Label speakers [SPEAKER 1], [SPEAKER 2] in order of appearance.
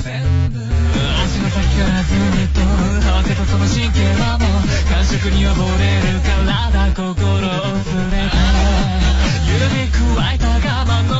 [SPEAKER 1] 足の先からずっとはわたその神経はもう感触に溺れる体心を触れた指くわえた我慢の